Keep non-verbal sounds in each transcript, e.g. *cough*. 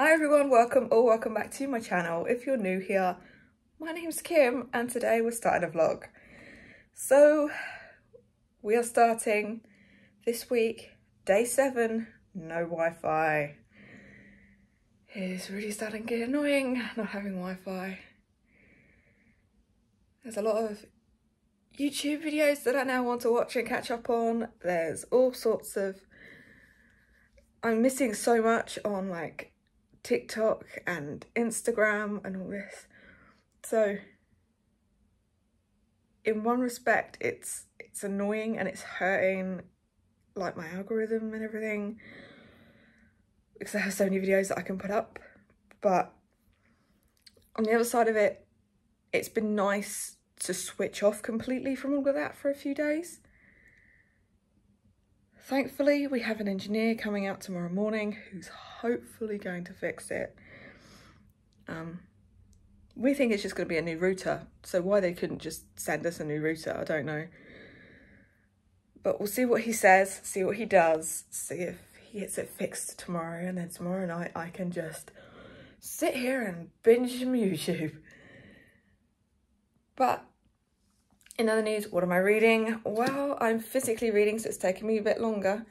Hi everyone, welcome or welcome back to my channel. If you're new here, my name's Kim and today we're starting a vlog. So we are starting this week, day seven, no Wi-Fi. It's really starting to get annoying not having Wi-Fi. There's a lot of YouTube videos that I now want to watch and catch up on. There's all sorts of I'm missing so much on like TikTok and Instagram and all this. So in one respect it's it's annoying and it's hurting like my algorithm and everything because I have so many videos that I can put up. But on the other side of it, it's been nice to switch off completely from all of that for a few days. Thankfully, we have an engineer coming out tomorrow morning who's hopefully going to fix it. Um, we think it's just going to be a new router, so why they couldn't just send us a new router, I don't know. But we'll see what he says, see what he does, see if he gets it fixed tomorrow, and then tomorrow night I can just sit here and binge some YouTube. But in other news, what am I reading? Well, I'm physically reading, so it's taking me a bit longer.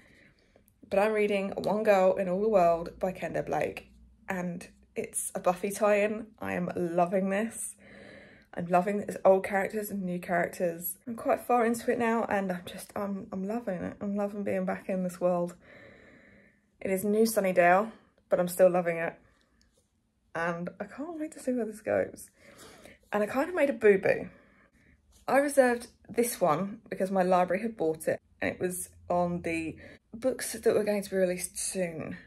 But I'm reading One Girl in All the World by Kendare Blake. And it's a Buffy tie-in. I am loving this. I'm loving this old characters and new characters. I'm quite far into it now and I'm just, I'm, I'm loving it. I'm loving being back in this world. It is new Sunnydale, but I'm still loving it. And I can't wait to see where this goes. And I kind of made a boo-boo I reserved this one because my library had bought it and it was on the books that were going to be released soon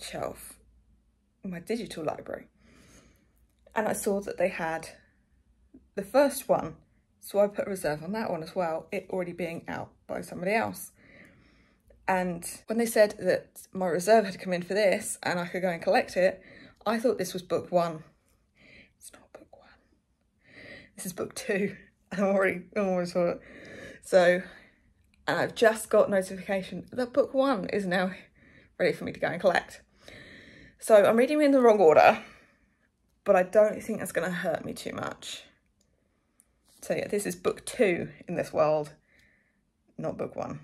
shelf in my digital library. And I saw that they had the first one, so I put a reserve on that one as well, it already being out by somebody else. And when they said that my reserve had come in for this and I could go and collect it, I thought this was book one. It's not book one. This is book two. *laughs* I'm already almost for it. So, and I've just got notification that book one is now ready for me to go and collect. So I'm reading in the wrong order, but I don't think that's going to hurt me too much. So yeah, this is book two in this world, not book one.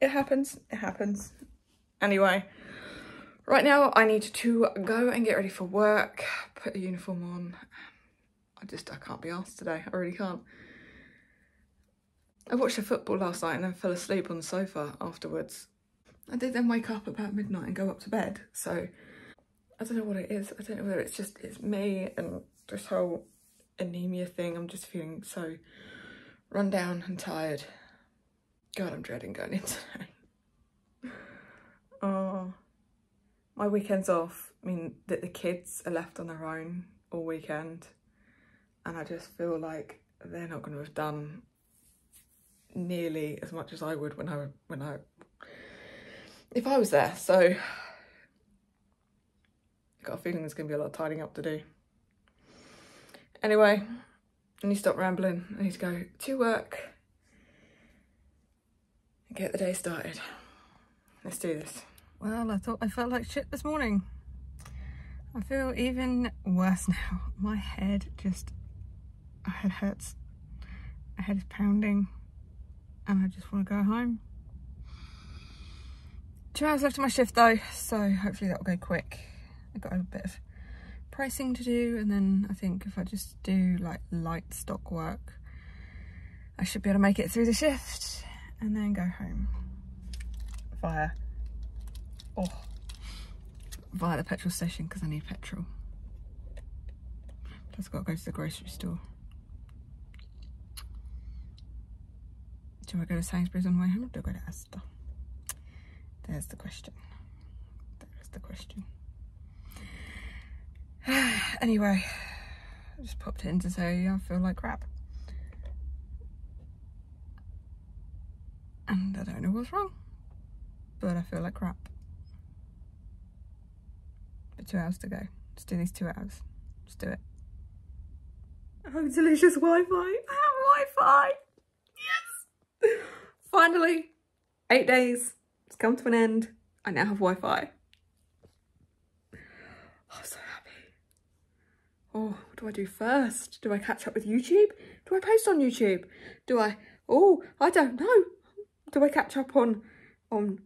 It happens, it happens. Anyway, right now I need to go and get ready for work, put a uniform on, I just, I can't be asked today. I really can't. I watched the football last night and then fell asleep on the sofa afterwards. I did then wake up about midnight and go up to bed. So I don't know what it is. I don't know whether it's just, it's me and this whole anemia thing. I'm just feeling so run down and tired. God, I'm dreading going *laughs* in today. oh, my weekend's off. I mean, that the kids are left on their own all weekend and I just feel like they're not going to have done nearly as much as I would when I when I if I was there. So I got a feeling there's going to be a lot of tidying up to do. Anyway, I need to stop rambling. I need to go to work and get the day started. Let's do this. Well, I thought I felt like shit this morning. I feel even worse *laughs* now. My head just my head hurts, my head is pounding, and I just want to go home. Two hours left of my shift though, so hopefully that'll go quick. I've got a bit of pricing to do, and then I think if I just do like light stock work, I should be able to make it through the shift and then go home via, oh, via the petrol station because I need petrol. Plus I've got to go to the grocery store. Do I go to Sainsbury's on home or do I go to Asda? There's the question. There's the question. *sighs* anyway, I just popped in to say I feel like crap. And I don't know what's wrong, but I feel like crap. But two hours to go. Let's do these two hours. Let's do it. Oh, delicious Wi-Fi. I *laughs* have Wi-Fi. Finally, eight days. It's come to an end. I now have Wi-Fi. Oh, I'm so happy. Oh, what do I do first? Do I catch up with YouTube? Do I post on YouTube? Do I, oh, I don't know. Do I catch up on, on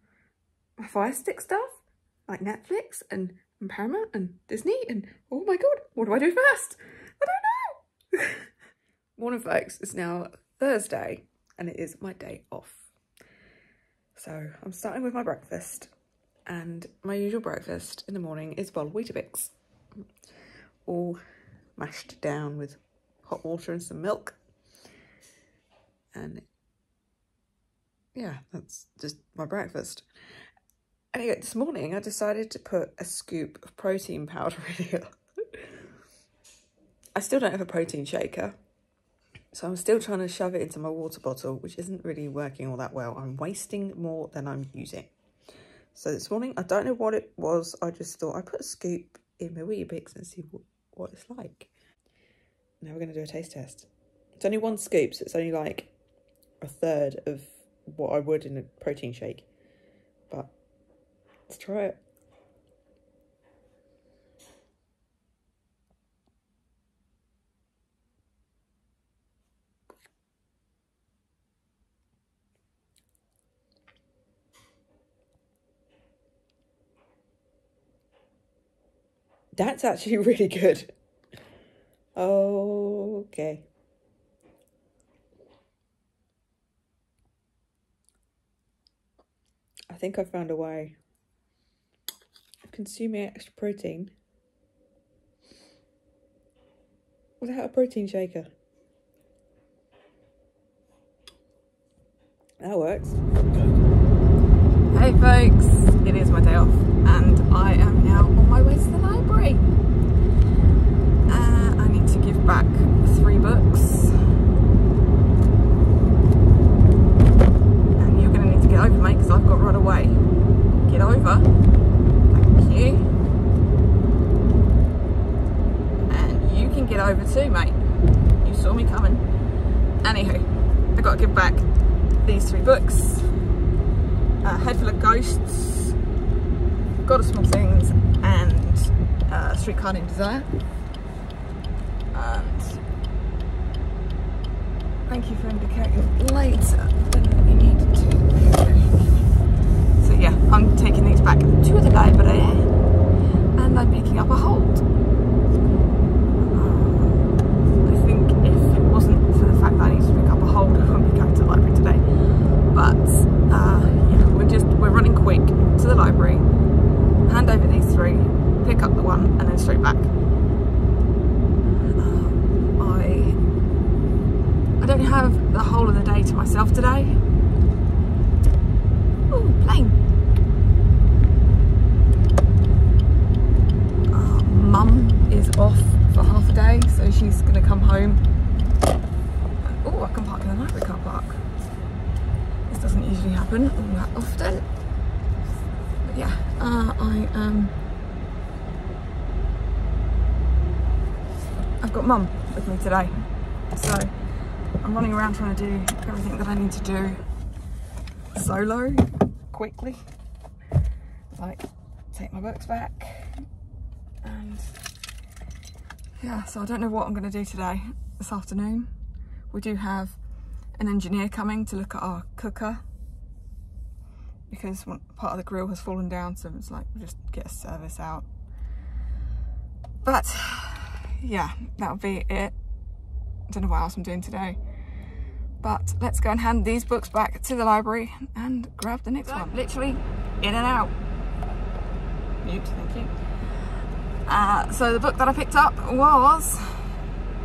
my Fire Stick stuff? Like Netflix and, and Paramount and Disney and, oh my God, what do I do first? I don't know. *laughs* Morning folks, it's now Thursday and it is my day off. So I'm starting with my breakfast and my usual breakfast in the morning is of Weetabix. All mashed down with hot water and some milk. And yeah, that's just my breakfast. Anyway, this morning I decided to put a scoop of protein powder *laughs* in here. I still don't have a protein shaker. So I'm still trying to shove it into my water bottle, which isn't really working all that well. I'm wasting more than I'm using. So this morning, I don't know what it was. I just thought I'd put a scoop in my Weetabix and see what, what it's like. Now we're going to do a taste test. It's only one scoop, so it's only like a third of what I would in a protein shake. But let's try it. That's actually *laughs* really good. Okay. I think I found a way of consuming extra protein without a protein shaker. That works. Hey folks, it is my day off and I am now on my way to the library. Uh, Back three books. And you're going to need to get over mate because I've got right away. Get over. Thank you. And you can get over too mate. You saw me coming. Anywho, I've got to give back these three books uh, Head Full of Ghosts, God of Small Things, and uh, Streetcar Named Desire. And thank you for indicating later than we needed to. So yeah, I'm taking these back to the library and I'm picking up a hold. Uh, I think if it wasn't for the fact that I need to pick up a hold, I wouldn't be going to the library today. But uh, just, we're running quick to the library, hand over these three, pick up the one and then straight back. Uh, I, I don't have the whole of the day to myself today. Oh, plane. Uh, Mum is off for half a day, so she's going to come home. Oh, I can park in the library car park doesn't usually happen all that often. But yeah, uh, I um, I've got mum with me today, so I'm running around trying to do everything that I need to do solo, quickly. Like, take my books back, and yeah, so I don't know what I'm going to do today, this afternoon. We do have an engineer coming to look at our cooker because part of the grill has fallen down so it's like we'll just get a service out. But yeah that'll be it. Don't know what else I'm doing today. But let's go and hand these books back to the library and grab the next one. Literally in and out. Mute thank you. Uh, so the book that I picked up was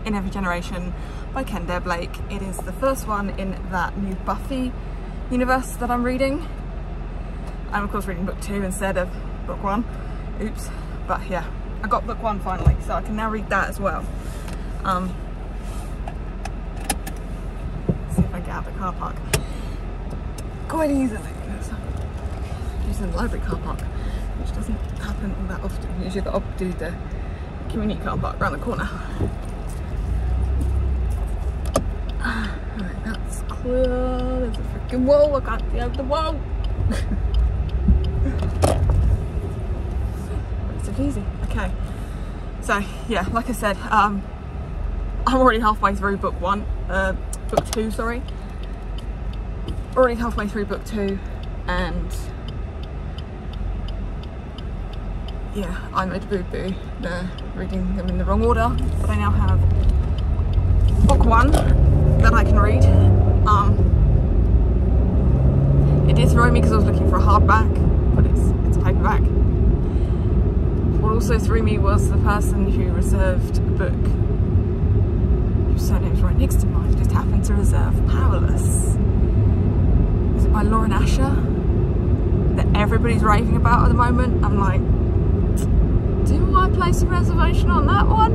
In Every Generation by Kendare Blake. It is the first one in that new Buffy universe that I'm reading. I'm of course reading book two instead of book one. Oops. But yeah, I got book one finally, so I can now read that as well. Um, see if I get out the car park. Quite easily. Using the library car park, which doesn't happen all that often. Usually got to do the community car park around the corner. *sighs* Alright, that's clear. There's a freaking wall. I can't see out the wall. *laughs* easy. Okay. So yeah, like I said, um, I'm already halfway through book one, uh, book two, sorry. Already halfway through book two and yeah, I made a boo-boo. They're reading them in the wrong order, but I now have book one that I can read. Um, it did throw me because I was looking for a hardback, but it's, it's a paperback. Also threw me was the person who reserved a book, whose surname's right next to mine, just happened to reserve Powerless. Is it by Lauren Asher? That everybody's raving about at the moment. I'm like, do I place a reservation on that one?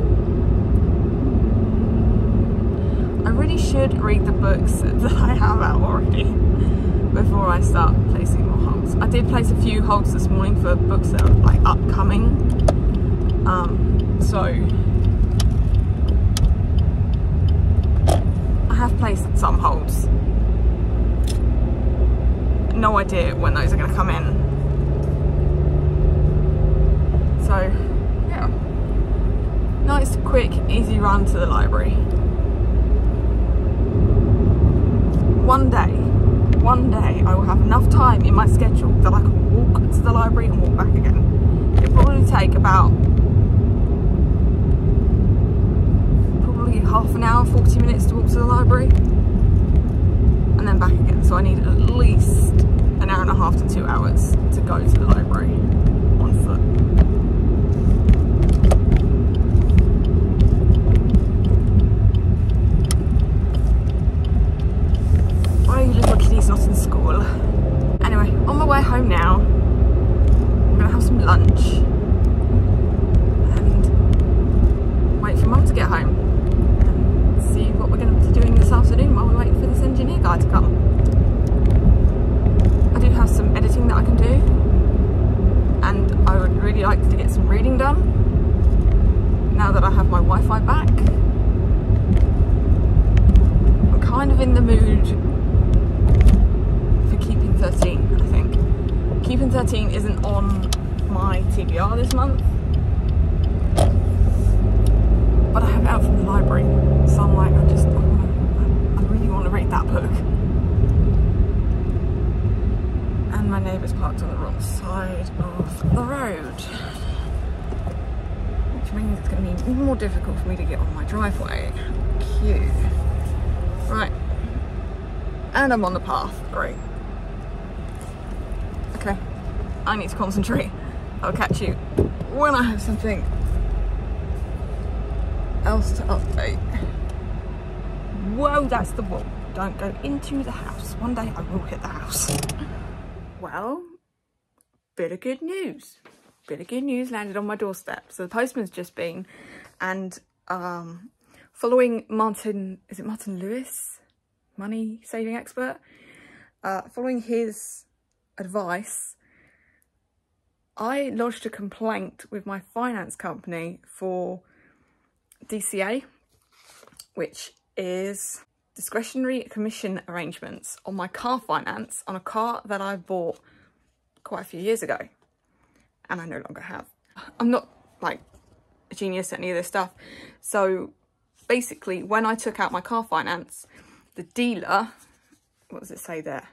I really should read the books *laughs* that I have out already before I start placing more. I did place a few holds this morning for books that are like upcoming. Um, so I have placed some holds. No idea when those are going to come in. So yeah, nice, quick, easy run to the library. one day, one day I will have enough time in my schedule that I can walk to the library and walk back again. It'll probably take about probably half an hour, 40 minutes to walk to the library and then back again. So I need at least an hour and a half to two hours to go to the library on foot. Not in school. Anyway, on my way home now, I'm gonna have some lunch and wait for mum to get home and see what we're gonna be doing this afternoon while we wait for this engineer guy to come. I do have some editing that I can do and I would really like to get some reading done now that I have my Wi-Fi back. I'm kind of in the mood 13, I think. Keeping 13 isn't on my TBR this month. But I have it out from the library. So I'm like, I just, I, wanna, I really want to read that book. And my neighbour's parked on the wrong side of the road. Which means it's going to be more difficult for me to get on my driveway. Cute. Right. And I'm on the path. Great. Okay, I need to concentrate. I'll catch you when I have something else to update. Whoa, that's the wall. Don't go into the house. One day I will hit the house. Well, bit of good news. Bit of good news landed on my doorstep. So the postman's just been and um, following Martin, is it Martin Lewis? Money saving expert? Uh, following his advice, I lodged a complaint with my finance company for DCA, which is discretionary commission arrangements on my car finance on a car that I bought quite a few years ago and I no longer have. I'm not like a genius at any of this stuff. So basically when I took out my car finance, the dealer, what does it say there?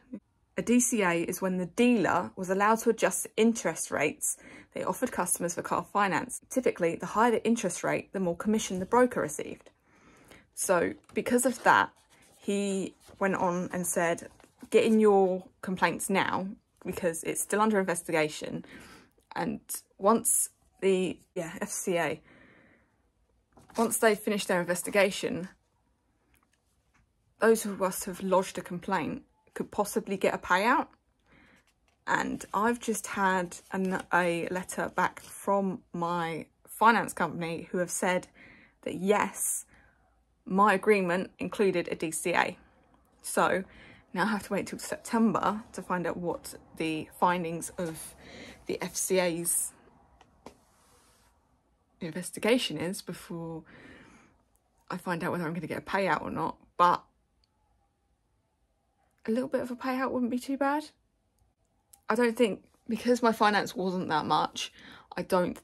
A DCA is when the dealer was allowed to adjust the interest rates they offered customers for car finance. Typically, the higher the interest rate, the more commission the broker received. So because of that, he went on and said, get in your complaints now because it's still under investigation. And once the yeah FCA, once they finish their investigation, those of us who have lodged a complaint could possibly get a payout. And I've just had an, a letter back from my finance company who have said that yes, my agreement included a DCA. So now I have to wait till September to find out what the findings of the FCA's investigation is before I find out whether I'm going to get a payout or not. But a little bit of a payout wouldn't be too bad. I don't think, because my finance wasn't that much, I don't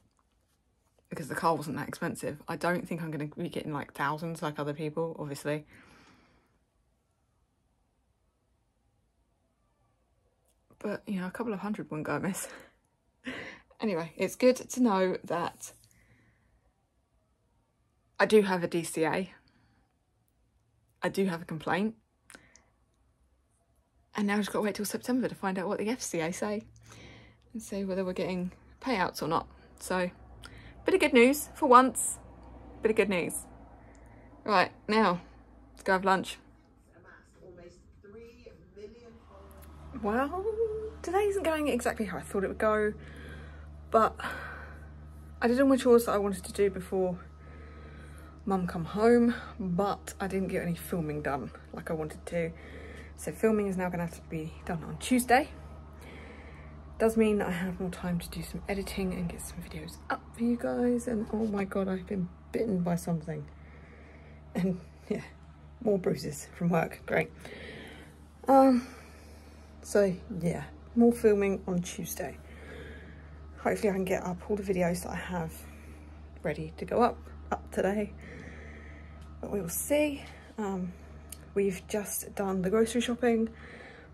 because the car wasn't that expensive. I don't think I'm going to be getting like thousands like other people, obviously. But, you know, a couple of hundred wouldn't go amiss. *laughs* anyway, it's good to know that I do have a DCA. I do have a complaint. And now I've just got to wait till September to find out what the FCA say and see whether we're getting payouts or not. So, bit of good news for once. Bit of good news. Right, now, let's go have lunch. Well, today isn't going exactly how I thought it would go, but I did all my chores that I wanted to do before mum come home, but I didn't get any filming done like I wanted to. So filming is now gonna have to be done on Tuesday. Does mean that I have more time to do some editing and get some videos up for you guys. And oh my God, I've been bitten by something. And yeah, more bruises from work, great. Um, so yeah, more filming on Tuesday. Hopefully I can get up all the videos that I have ready to go up, up today. But we will see. Um, We've just done the grocery shopping.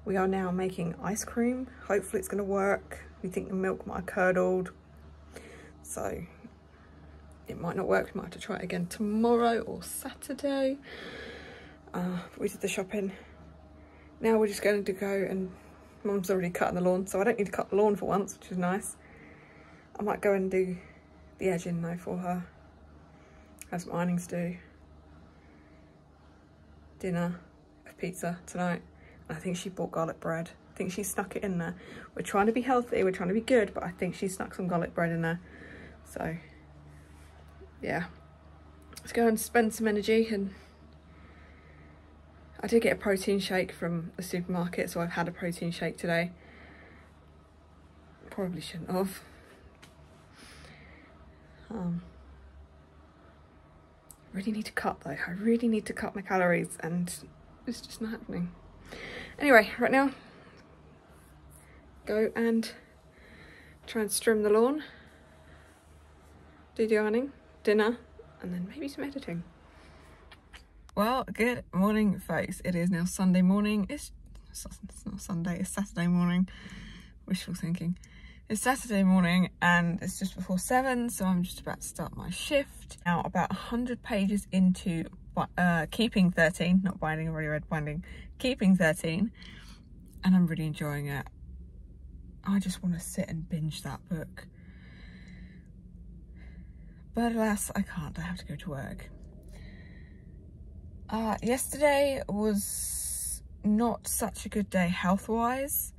We are now making ice cream. Hopefully it's going to work. We think the milk might have curdled. So it might not work. We might have to try it again tomorrow or Saturday. Uh, we did the shopping. Now we're just going to go and mum's already cutting the lawn. So I don't need to cut the lawn for once, which is nice. I might go and do the edging though for her. Have some ironings do dinner of pizza tonight. And I think she bought garlic bread. I think she snuck it in there. We're trying to be healthy, we're trying to be good, but I think she snuck some garlic bread in there. So, yeah. Let's go and spend some energy and I did get a protein shake from the supermarket, so I've had a protein shake today. Probably shouldn't have. Um, really need to cut though. I really need to cut my calories and it's just not happening. Anyway, right now, go and try and trim the lawn, do the ironing, dinner, and then maybe some editing. Well, good morning, folks. It is now Sunday morning. It's, it's not Sunday, it's Saturday morning. Wishful thinking. It's Saturday morning and it's just before seven, so I'm just about to start my shift. Now, about 100 pages into uh, Keeping 13, not Binding, I've already read Binding, Keeping 13, and I'm really enjoying it. I just want to sit and binge that book. But alas, I can't, I have to go to work. Uh, yesterday was not such a good day health-wise.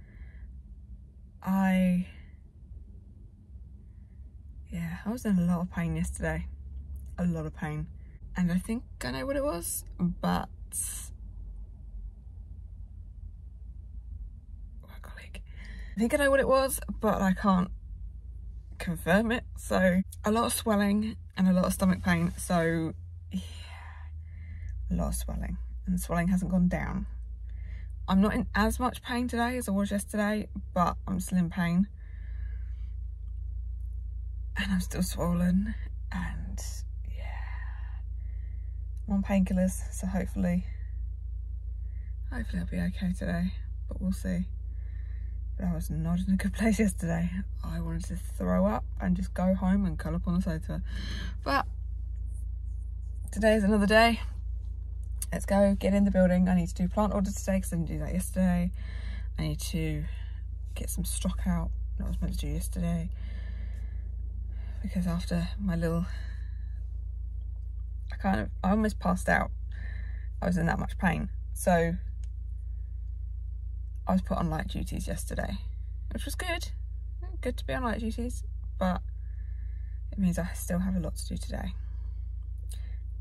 I yeah, I was in a lot of pain yesterday. A lot of pain. And I think I know what it was, but I think I know what it was, but I can't confirm it. So a lot of swelling and a lot of stomach pain. So yeah, a lot of swelling and the swelling hasn't gone down. I'm not in as much pain today as I was yesterday, but I'm still in pain and I'm still swollen. And yeah. I'm on painkillers so hopefully hopefully I'll be okay today. But we'll see. But I was not in a good *laughs* place yesterday. I wanted to throw up and just go home and curl up on the sofa. But today is another day. Let's go get in the building. I need to do plant orders today because I didn't do that yesterday. I need to get some stock out. That I was meant to do yesterday because after my little I kind of I almost passed out. I was in that much pain. So I was put on light duties yesterday which was good. Good to be on light duties but it means I still have a lot to do today.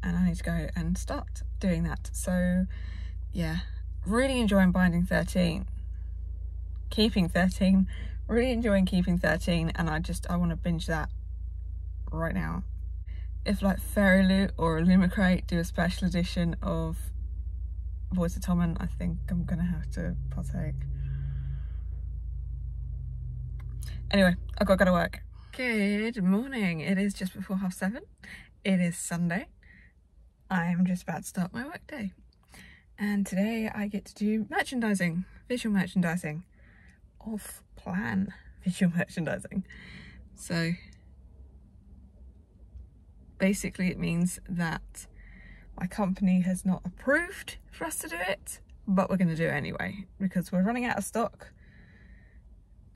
And I need to go and start doing that. So yeah really enjoying binding 13 keeping 13 really enjoying keeping 13 and I just I want to binge that right now. If like FairyLoot or Illumicrate do a special edition of Boys of Tommen, I think I'm gonna have to partake. Anyway, I've got to go to work. Good morning. It is just before half seven. It is Sunday. I'm just about to start my workday. And today I get to do merchandising, visual merchandising, off plan visual *laughs* merchandising. So basically it means that my company has not approved for us to do it, but we're going to do it anyway because we're running out of stock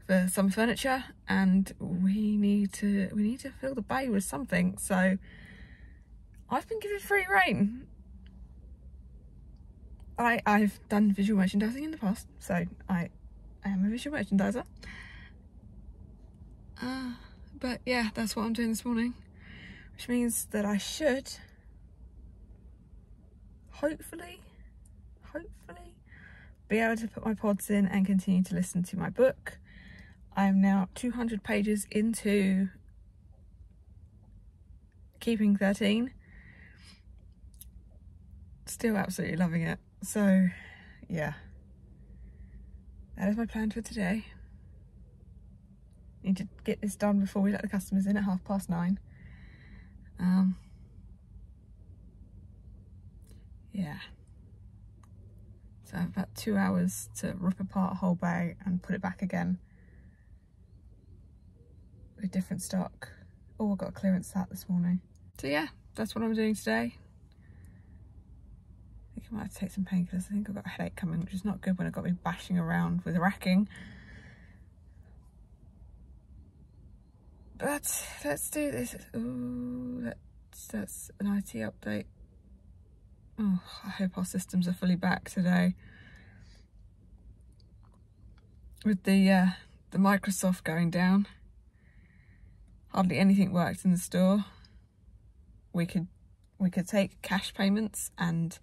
for some furniture and we need to we need to fill the bay with something. So I've been given free reign. I I've done visual merchandising in the past, so I, I am a visual merchandiser. Uh, but yeah, that's what I'm doing this morning, which means that I should hopefully, hopefully be able to put my pods in and continue to listen to my book. I am now 200 pages into Keeping 13. Still absolutely loving it. So, yeah. That is my plan for today. Need to get this done before we let the customers in at half past nine. Um, yeah. So I have about two hours to rip apart a whole bag and put it back again with different stock. Oh, I got a clearance that this morning. So yeah, that's what I'm doing today. I think I might have to take some painkillers. I think I've got a headache coming, which is not good when I've got me bashing around with racking. But let's do this. Ooh, that's, that's an IT update. Oh, I hope our systems are fully back today. With the uh, the Microsoft going down, hardly anything worked in the store. We could we could take cash payments and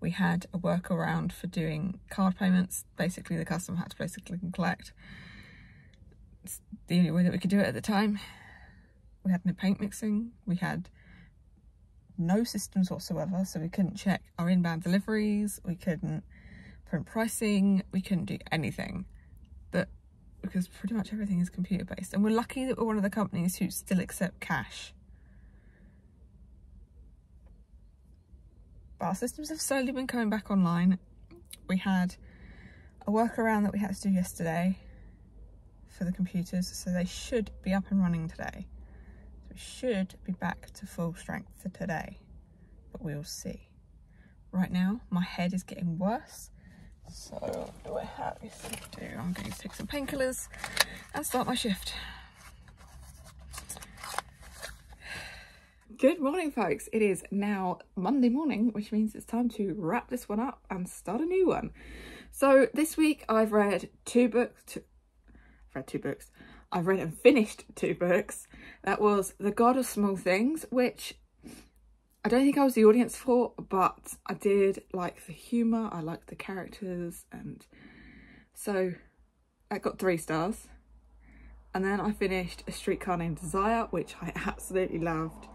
we had a workaround for doing card payments. Basically, the customer had to and collect. It's the only way that we could do it at the time. We had no paint mixing. We had no systems whatsoever, so we couldn't check our inbound deliveries, we couldn't print pricing, we couldn't do anything. But because pretty much everything is computer based. And we're lucky that we're one of the companies who still accept cash. But our systems have slowly been coming back online. We had a workaround that we had to do yesterday for the computers, so they should be up and running today should be back to full strength for today, but we'll see. Right now, my head is getting worse. So do I have to do? I'm going to take some painkillers and start my shift. Good morning, folks. It is now Monday morning, which means it's time to wrap this one up and start a new one. So this week I've read two books. Two, I've read two books. I've read and finished two books. That was The God of Small Things, which I don't think I was the audience for, but I did like the humour, I liked the characters, and so I got three stars. And then I finished A Streetcar Named Desire, which I *laughs* absolutely loved.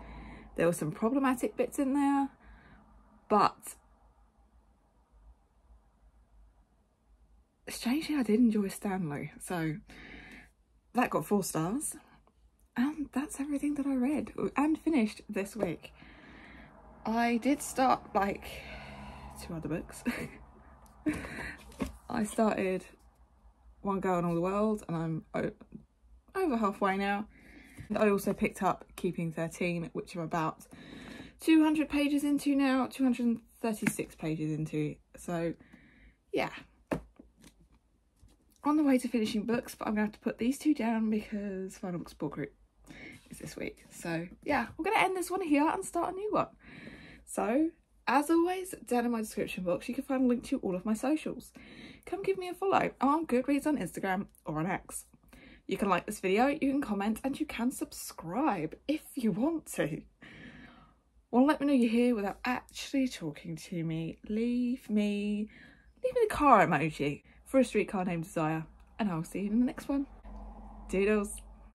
There were some problematic bits in there, but strangely I did enjoy Stanley, so that got four stars. And that's everything that I read and finished this week. I did start like two other books. *laughs* I started One Girl in All the World and I'm over halfway now. And I also picked up Keeping 13, which I'm about 200 pages into now, 236 pages into. So yeah, on the way to finishing books, but I'm going to have to put these two down because Final Book Support Group is this week. So yeah, we're going to end this one here and start a new one. So as always, down in my description box, you can find a link to all of my socials. Come give me a follow. I'm on Goodreads on Instagram or on X. You can like this video, you can comment, and you can subscribe if you want to. To let me know you're here without actually talking to me? Leave me, leave me the car emoji for a streetcar named Desire, and I'll see you in the next one. Doodles!